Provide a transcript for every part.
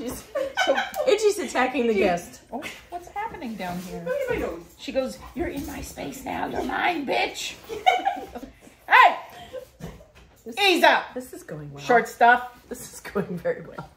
Itchy's, so Itchy's attacking the guest. Oh, what's happening down here? Look at my nose. She goes, You're in my space now. You're mine, bitch. hey! Ease up! This is going well. Short stuff. This is going very well.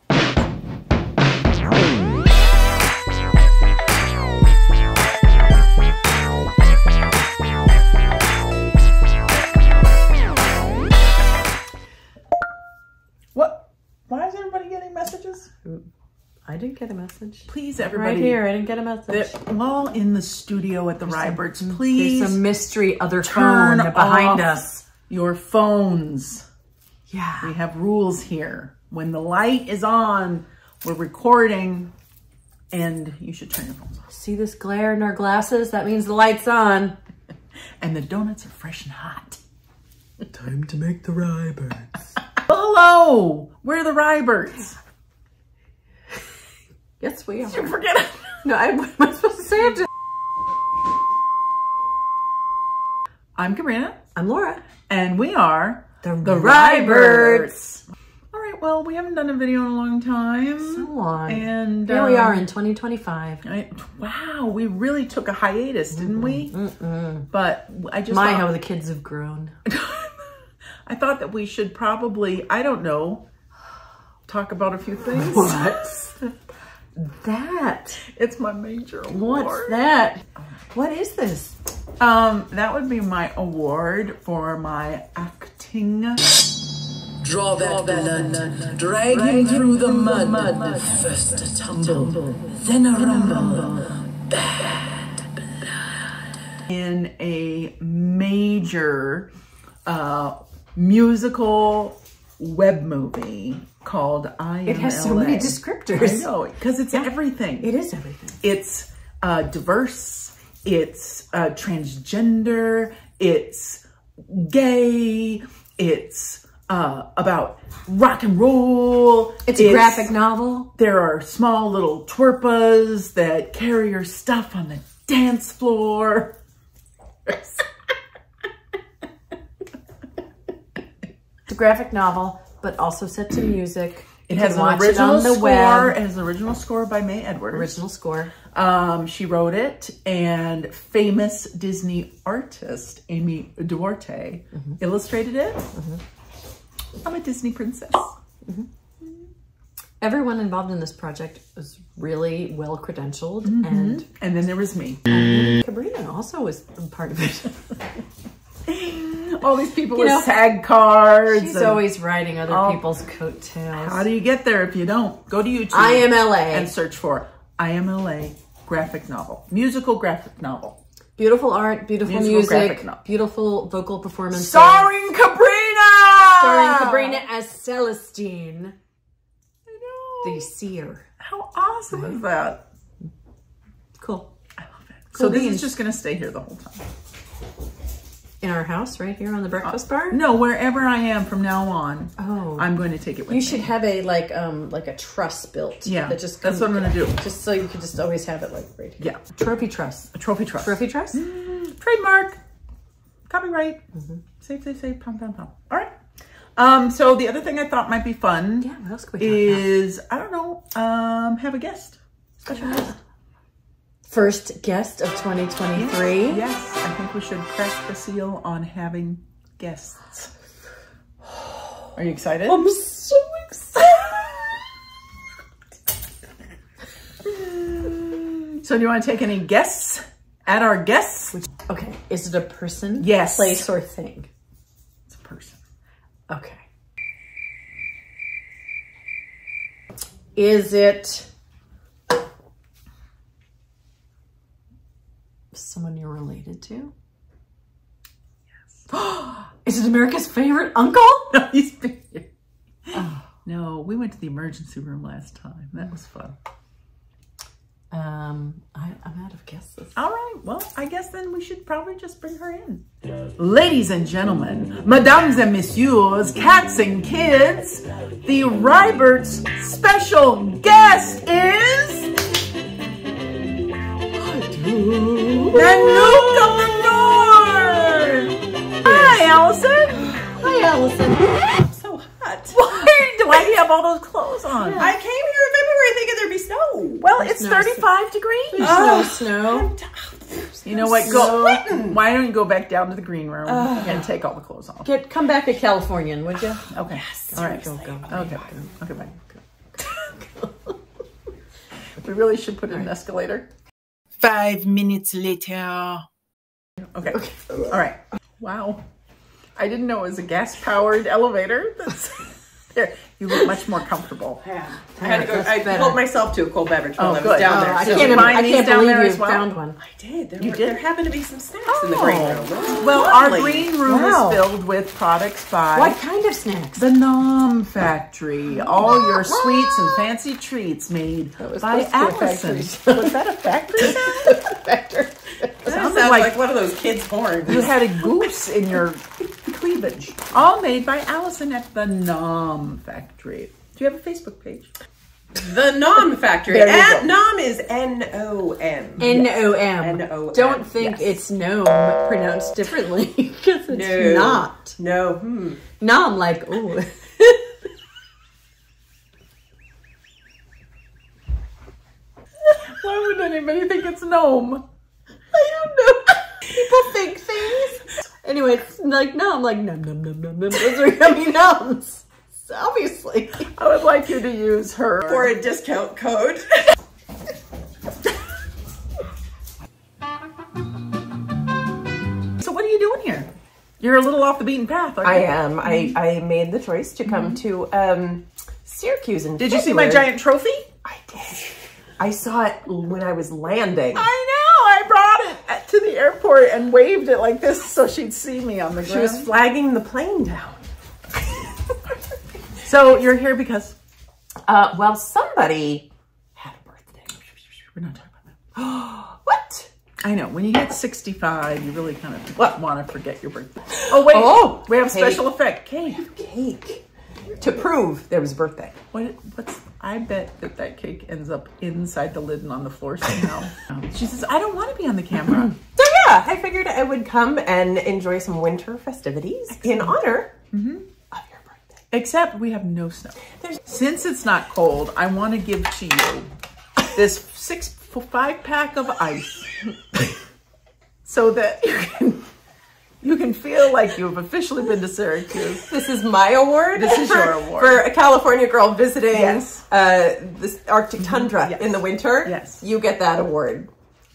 Message. Please, everybody. Right here, I didn't get a message. They're all in the studio at the Ryberts. There's Please some mystery other turn phone behind off us. your phones. Yeah. We have rules here. When the light is on, we're recording, and you should turn your phones off. See this glare in our glasses? That means the light's on. And the donuts are fresh and hot. Time to make the Ryberts. Hello, we're the Ryberts. Yes, we are. You forget it. No, I, what am I supposed to say? I'm, just... I'm Cabrina, I'm Laura. and we are The, the Ryberts. Ryberts. All right, well, we haven't done a video in a long time. So long. And Here we um, are in 2025. I, wow, we really took a hiatus, didn't we? Mm But I just My, thought, how the kids have grown. I thought that we should probably, I don't know, talk about a few things. What? That? It's my major award. What's that? What is this? Um, that would be my award for my acting. Draw that blood, drag him through the mud. First a tumble, then a rumble. in a major uh, musical web movie called I It has so many descriptors. I know, because it's everything. It is everything. It's uh, diverse, it's uh, transgender, it's gay, it's uh, about rock and roll. It's a graphic novel. There are small little twerpas that carry your stuff on the dance floor. It's a graphic novel, but also set to music. It has an watch it original score. web. It has an original score by May Edwards. Original score. Um, she wrote it, and famous Disney artist Amy Duarte Mm-hmm. illustrated it. I'm a Disney princess. Everyone involved in this project was really well credentialed, Mm-hmm. and And then there was me. Cabrina also was part of it. All these people You with know, SAG cards. She's always riding other Oh. people's coattails. How do you get there if you don't? Go to YouTube. I am LA. And search for I am LA graphic novel, musical graphic novel. Beautiful art, beautiful Musical music, beautiful vocal performance. Starring Cabrina! Starring Cabrina as Celestine, I know. the seer. How awesome is that? Cool. I love it. Cool so this is just going to stay here the whole time. In our house, right here on the breakfast bar. No, wherever I am from now on, Oh, I'm going to take it with you me. should have a like um like a truss built. Yeah, that just that's what I'm gonna do. Just so you can just always have it like right here. Yeah, Trophy truss. a trophy truss. Trophy truss. Trademark. Copyright. Mm-hmm. Safe, safe, safe. Pom, pom, pom. All right. Um, so the other thing I thought might be fun Yeah. What else could we is, I don't know, um, have a guest. Special guest. First guest of 2023. Yes, I think we should crack the seal on having guests. Are you excited? I'm so excited. So do you want to take any guests at our guests? Okay. Is it a person? Yes. Place or thing? It's a person. Okay. Is it someone you're related to? Yes. Is it America's favorite uncle? He's been here. No, we went to the emergency room last time. That was fun. Um, I, I'm out of guesses. All right. Well, I guess then we should probably just bring her in. Ladies and gentlemen, mesdames and messieurs, cats and kids, the Rybert's special guest is Nanuka Lenore. Hi, Allison. Hi, Allison. I'm So hot. Why do I have all those clothes on? I came here in February thinking there'd be snow. Well, it's no 35 degrees. Snow, oh, snow. You know what? Go. Mmm. Why don't you go back down to the green room and take all the clothes off? Get come back a Californian, would you? Okay. all right. Go, go. Oh okay. Okay. Bye. we really should put in an escalator. Five minutes later. Okay. All right. Wow. I didn't know it was a gas powered elevator. That's there. You look much more comfortable. Yeah. I had to go. I better. pulled myself to a cold beverage while Oh, I was good. down Oh, there. I so- can't, find I can't down believe there you as well? found one. I did. There, You were, did? there happened to be some snacks in the oh. green room. It was Well, our green room Wow. is filled with products by What kind of snacks? the Nom Factory. All your sweets and fancy treats made by supposed to be a Allison. factory Was that a factory sound? That sounds like- like, one of those kids' horns. You had a goose in your cleavage. All made by Allison at the Nom Factory. Do you have a Facebook page? The Nom Factory. At go. Nom is N O M. N O M. N-O-M, Don't think yes. it's gnome pronounced differently because it's No. not. No. Hmm. Nom like ooh. Why would anybody think it's Gnome? I don't know. People think things. Anyway, it's like nom, like num num num num num. Those are yummy nums. So obviously. I would like you to use her. For a discount code. So what are you doing here? You're a little off the beaten path. Aren't I you? am. I, I made the choice to come to um, Syracuse in Did you see my giant trophy? I did. I saw it when I was landing. I know. I brought it at- to the airport and waved it like this so she'd see me on the She was flagging the plane down. so you're here because Uh, well, somebody had a birthday. we're not talking about that. What? I know. When you hit 65, you really kind of want to forget your birthday. Oh wait. Oh, we have special effect cake. Cake. To prove there was a birthday. What? What's? I bet that that cake ends up inside the lid and on the floor somehow. she says, "I don't want to be on the camera." So yeah, I figured I would come and enjoy some winter festivities in honor mm-hmm. of your birthday. Except we have no snow. Since it's not cold, I want to give to you this six five pack of ice, so that you can you can feel like you've officially been to Syracuse. This is my award. This is for, your award. for a California girl visiting Yes. uh, this Arctic tundra Yes. in the winter. Yes. you get that award.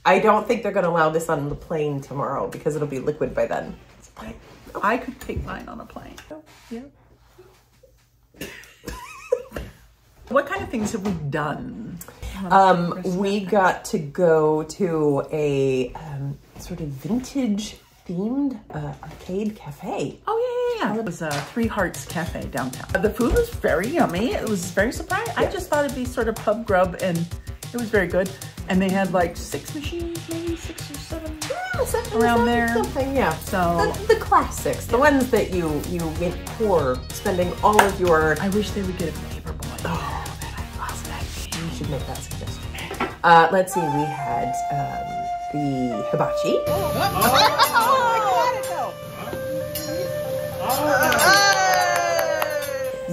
I don't think they're going to allow this on the plane tomorrow because it'll be liquid by then. I could take mine on a plane. Yeah. What kind of things have we done? Um, we got to go to a um, sort of vintage themed uh, arcade cafe. Oh yeah, yeah, yeah. It was uh, Three Hearts Cafe downtown. The food was very yummy. It was very surprising. I just thought it'd be sort of pub grub, and it was very good. And they had like six machines, maybe six or seven. Around there. something, yeah. So The, the classics, the ones that you you get poor spending all of your. I wish they would get a paperboy. Oh, man, I lost that game. You should make that suggestion. Uh, let's see, we had um, the hibachi.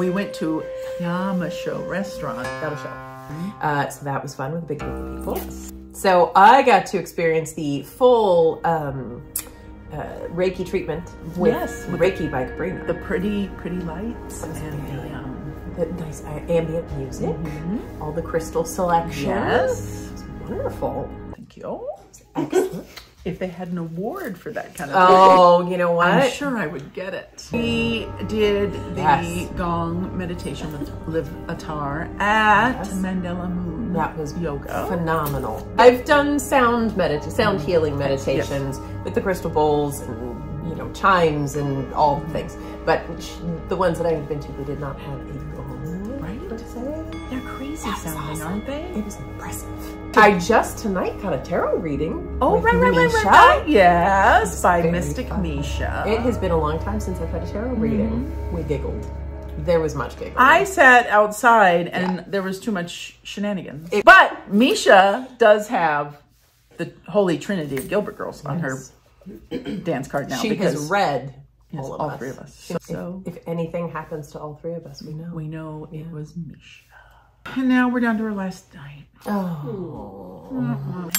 We went to Yamasho restaurant. Got a show. Uh, so that was fun with a big group of people. So I got to experience the full um, uh, Reiki treatment with Yes, with Reiki by Cabrina. The pretty, pretty lights and the um, The nice uh, ambient music, all the crystal selection. yes. It's wonderful. Thank you. Excellent. If they had an award for that kind of oh, thing. oh, you know what? I'm sure I would get it. We did the Yes. Gong meditation with Liv Attar at Yes. Mandela Moon That was yoga. phenomenal. I've done sound medita- sound healing meditations with the crystal bowls and you know chimes and all the things, but the ones that I've been to, they did not have a gong. Right. They're crazy sounding, awesome. aren't they? It was impressive. I just tonight got a tarot reading. Oh, right, right, right, Misha. right, right. Yes, by very Mystic fun. Misha. It has been a long time since I've had a tarot mm-hmm. reading. We giggled. There was much giggling. I sat outside and there was too much shenanigans. It- but Misha does have the Holy Trinity of Gilbert Girls on her dance card now she has read yes, all all three of us. If, So if anything happens to all three of us, we know. we know it was Misha. And now we're down to our last night. Oh.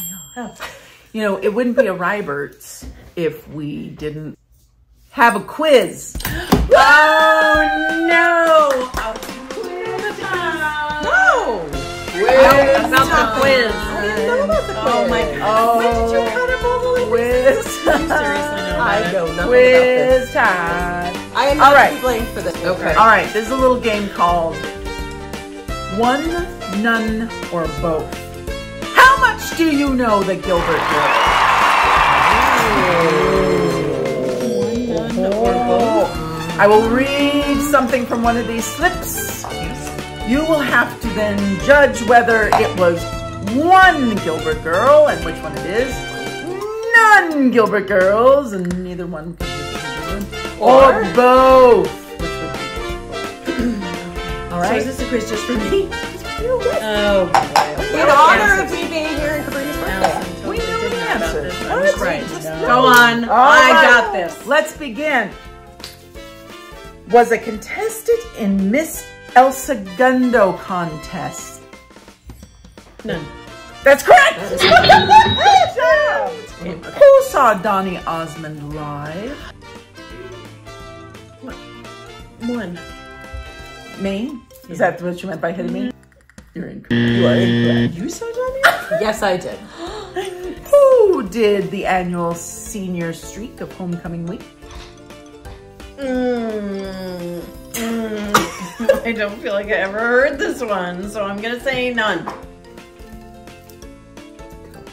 You know, it wouldn't be a Ryberts if we didn't have a quiz. Oh no! No! Quiz about the oh quiz. Oh my Oh, When did you cut up all the way? quiz. Seriously, know I know nothing about quiz time. I am not right. to be blamed for this. Okay. All right, this is a little game called One, None, or Both. How much do you know the Gilbert did? I will read something from one of these slips. You will have to then judge whether it was one Gilbert girl and which one it is, none Gilbert girls, and neither one can be the one, or, both. Which would be All So is this a quiz just for me? Oh boy. In honor of me being here in Cabrina's birthday. we know the answer. Right. Just Go on. All I right. got this. Let's begin. Was a contestant in Miss El Segundo contest. None. That's correct. Who saw Donny Osmond live? One. Me? Is that what you meant by hitting me? You're incorrect. You are incorrect. You saw Donny? Yes, I did. Who did the annual senior streak of homecoming week? Mm, mm. I don't feel like I ever heard this one, so I'm gonna say none.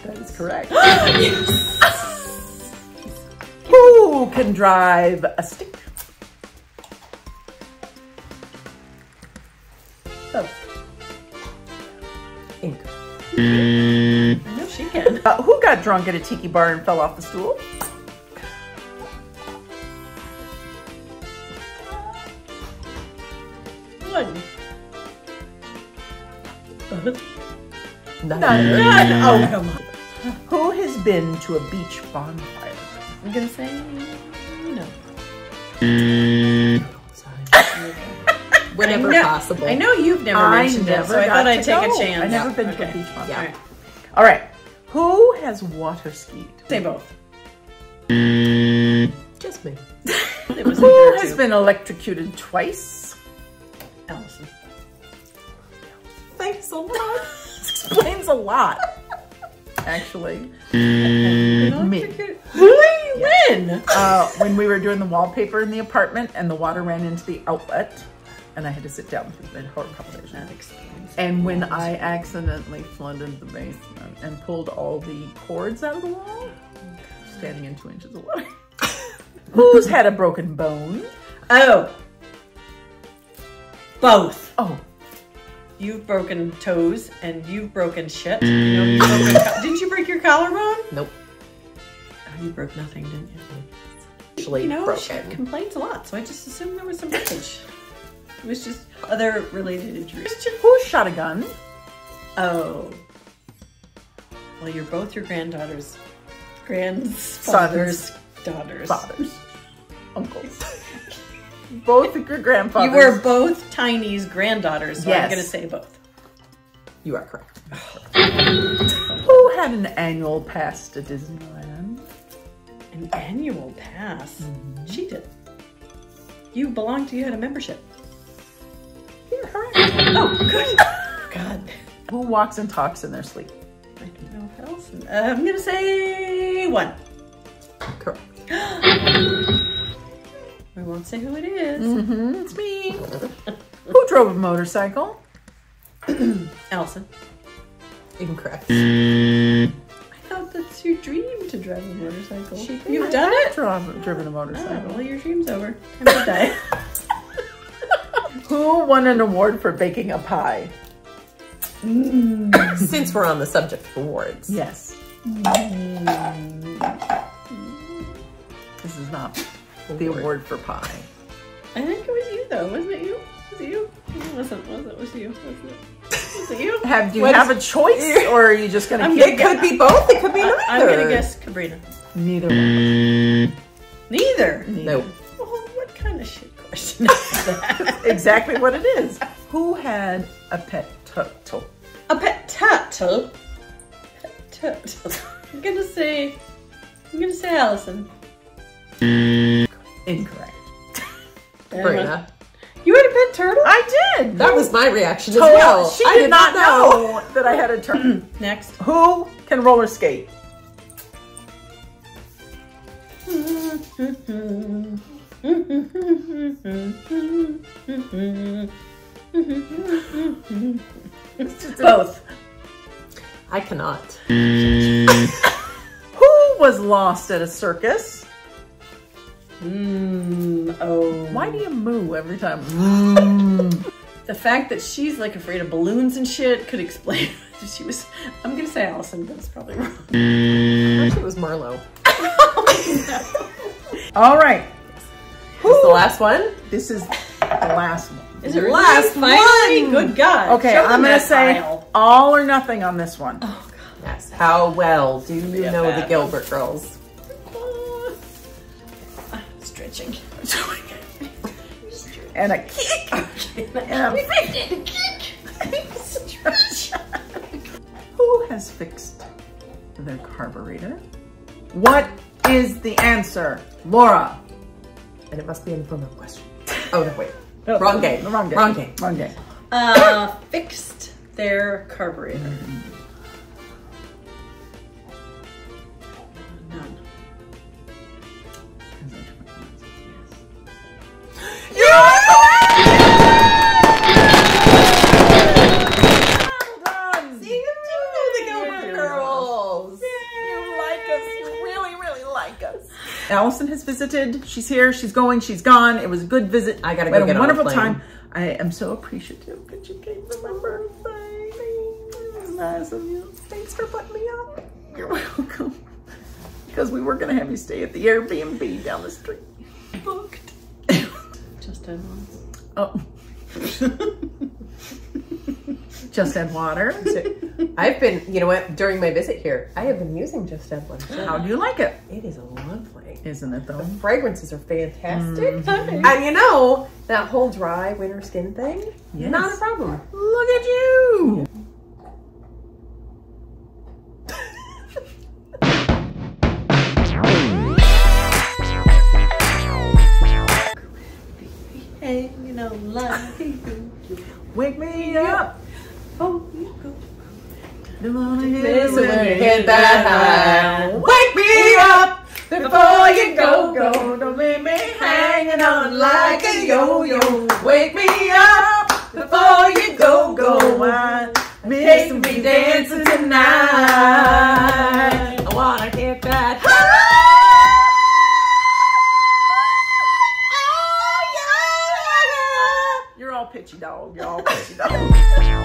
That is correct. Who can drive a stick? I know she can. Uh, who got drunk at a tiki bar and fell off the stool? One. None. None. Oh, come on. Who has been to a beach bonfire? I'm gonna say Whenever I know, possible. I know you've never I mentioned it, never so I thought I'd take go. a chance. I've never been to a beach bonfire. Yeah. Alright. All right. Who has water skied? Say both. Just me. It Who has been electrocuted twice? Allison. Thanks so much. Explains a lot. Actually, Me. me. Really? When? Uh, when we were doing the wallpaper in the apartment and the water ran into the outlet, and I had to sit down the whole conversation. That explains. And when I accidentally flooded the basement and pulled all the cords out of the wall, standing in two inches of water. Who's had a broken bone? Oh. Both. Oh, You've broken toes and you've broken shit. You know, you've broken Didn't you break your collarbone? Nope. Oh, you broke nothing, didn't you? Actually You know, broken. she complains a lot, so I just assumed there was some breakage. It was just other related injuries. who shot a gun? Oh. Well, you're both your granddaughters. Grandfather's daughters. Fathers, uncles. Both your grandfathers. You were both Tiny's granddaughters, so I'm going to say both. You are correct. Who had an annual pass to Disneyland? An annual pass. Mm-hmm. She did. You belonged to, you had a membership. You're correct. Oh, good. God. Who walks and talks in their sleep? I don't know what else. Uh, I'm going to say one. Correct. We won't say who it is. Mm-hmm, it's me. Who drove a motorcycle? Allison. Incorrect. I thought that's your dream to drive a motorcycle. You've done it? Drove, driven a Oh, motorcycle. well, your dream's over. Time to die. Who won an award for baking a pie? Mm. Since we're on the subject of awards. Yes. This is not the award for pie. I think it was you, though. Wasn't it you? Was it you? It wasn't. Was it? Was you? Wasn't it? Was it you? Have do you What have is- a choice, or are you just gonna I'm keep It could be both. It could be neither. I'm gonna guess Cabrina. neither one? Neither. Nope. Well, what kind of shit question is that? exactly what it is. Who had a pet turtle. A pet turtle. Pet turtle. I'm gonna say. I'm gonna say Allison. Incorrect. Bruna. You had a pet turtle? I did. That was my reaction as well. She I did, not know. that I had a turtle. Next. Who can roller skate? Both. I cannot. Who was lost at a circus? Mm, oh. Why do you moo every time? The fact that she's like afraid of balloons and shit could explain. she was. I'm gonna say Allison, but it's probably wrong. Actually, it was Marlo. All right. Who's the last one? This is the last one. Is it Last really? Finally? one. Good God. Okay, Show I'm gonna say file. all or nothing on this one. Oh, yes. How well do you know bad. the Gilbert girls? Stretching. And a kick. And a Who has fixed their carburetor? What is the answer? Laura. And it must be in the form of a question. Oh, no, wait. Wrong game. Wrong game. Wrong game. Wrong game. Uh, fixed their carburetor. None. Allison has visited. She's here. She's going. She's gone. It was a good visit. I gotta go had get a wonderful plane. time. I am so appreciative that you came for my birthday. It was nice of you. Thanks for putting me up. You're welcome. Because we were going to have you stay at the Airbnb down the street. Booked. Just had one. Oh. Just add water. I've been, you know what, during my visit here, I have been using Just Add One. How do you like it? It is lovely. Isn't it though? The fragrances are fantastic. Mm-hmm. And you know, that whole dry winter skin thing, Yes. not a problem. Look at you. Hey, you know, like Wake me up. Oh, you go. Don't wanna hear Miss the a rain. wicked bad high. Wake me up before you go, go. Don't leave me hanging on like a yo-yo. Wake me up before you go, go. I miss be dancing tonight. I wanna get that ah! You're all pitchy dog. You're all pitchy dog.